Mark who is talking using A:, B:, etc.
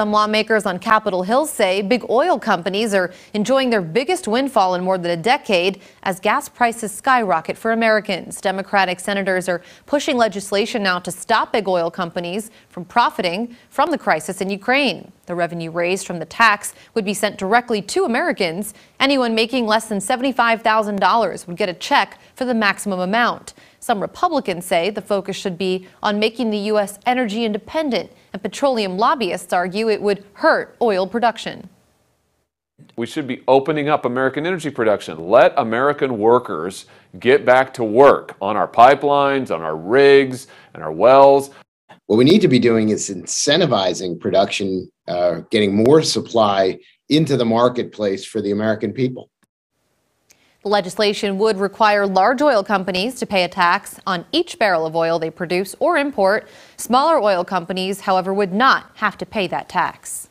A: Some lawmakers on Capitol Hill say big oil companies are enjoying their biggest windfall in more than a decade as gas prices skyrocket for Americans. Democratic senators are pushing legislation now to stop big oil companies from profiting from the crisis in Ukraine. The revenue raised from the tax would be sent directly to Americans. Anyone making less than $75,000 would get a check for the maximum amount. Some Republicans say the focus should be on making the U.S. energy independent, and petroleum lobbyists argue it would hurt oil production.
B: We should be opening up American energy production. Let American workers get back to work on our pipelines, on our rigs, and our wells.
C: What we need to be doing is incentivizing production, uh, getting more supply into the marketplace for the American people.
A: The legislation would require large oil companies to pay a tax on each barrel of oil they produce or import. Smaller oil companies, however, would not have to pay that tax.